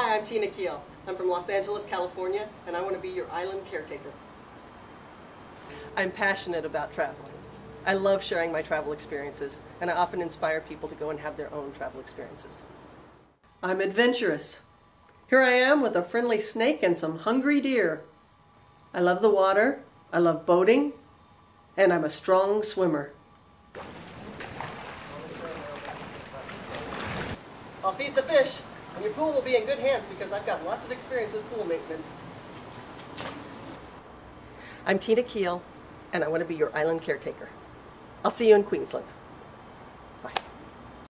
Hi, I'm Tina Keel. I'm from Los Angeles, California, and I want to be your island caretaker. I'm passionate about traveling. I love sharing my travel experiences, and I often inspire people to go and have their own travel experiences. I'm adventurous. Here I am with a friendly snake and some hungry deer. I love the water, I love boating, and I'm a strong swimmer. I'll feed the fish, and your pool will be in good hands because I've got lots of experience with pool maintenance. I'm Tina Keel, and I want to be your island caretaker. I'll see you in Queensland.